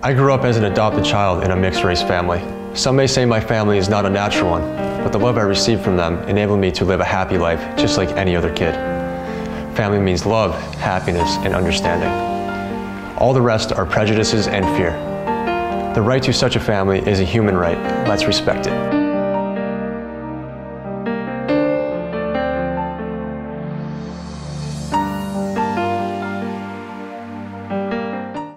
I grew up as an adopted child in a mixed race family. Some may say my family is not a natural one, but the love I received from them enabled me to live a happy life just like any other kid. Family means love, happiness, and understanding. All the rest are prejudices and fear. The right to such a family is a human right. Let's respect it.